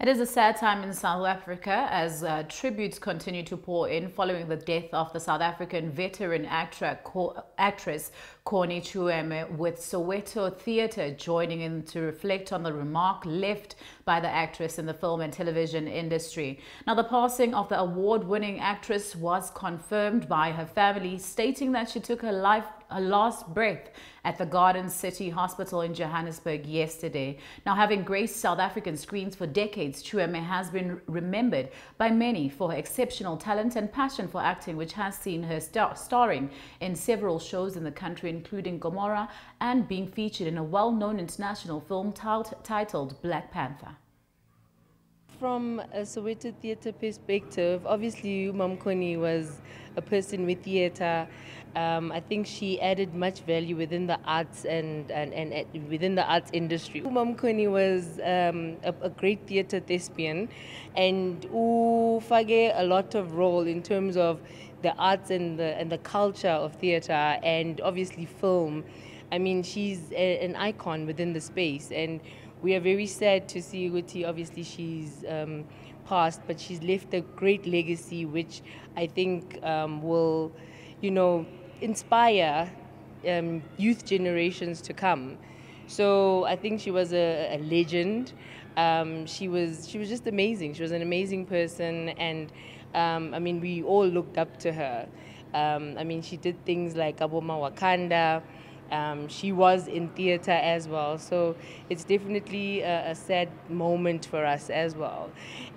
It is a sad time in South Africa as uh, tributes continue to pour in following the death of the South African veteran co actress Connie Chiume, with Soweto Theatre joining in to reflect on the remark left by the actress in the film and television industry. Now, the passing of the award-winning actress was confirmed by her family, stating that she took her life last breath at the Garden City Hospital in Johannesburg yesterday. Now, having graced South African screens for decades, Chiume has been remembered by many for her exceptional talent and passion for acting, which has seen her star starring in several shows in the country, including Gomora, and being featured in a well-known international film titled Black Panther. From a Soweto theatre perspective, obviously Mom Connie was a person with theatre. Um, I think she added much value within the arts and, and, and, and within the arts industry. Mom Connie was um, a, a, great theatre thespian and ufage a lot of role in terms of the arts and the, and the culture of theatre and obviously film. I mean, she's a, an icon within the space and we are very sad to see Uti. Obviously, she's um, passed, but she's left a great legacy, which I think um, will, you know, inspire um, youth generations to come. So I think she was a, a legend. Um, she was she was just amazing. She was an amazing person, and um, I mean, we all looked up to her. Um, I mean, she did things like Aboma Wakanda. Um, she was in theater as well. So it's definitely a, a, sad moment for us as well.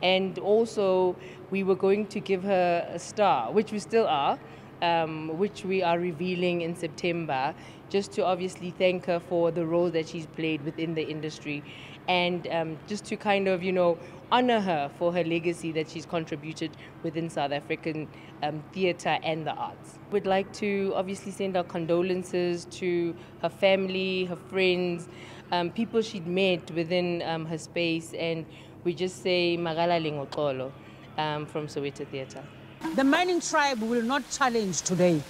And also, we were going to give her a star, which we still are. Um, which we are revealing in September, just to obviously thank her for the role that she's played within the industry and um, just to kind of, you know, honor her for her legacy that she's contributed within South African um, theatre and the arts. We'd like to obviously send our condolences to her family, her friends, um, people she'd met within um, her space, and we just say Magala Lingokolo um, from Soweto Theatre. The mining tribe will not challenge today.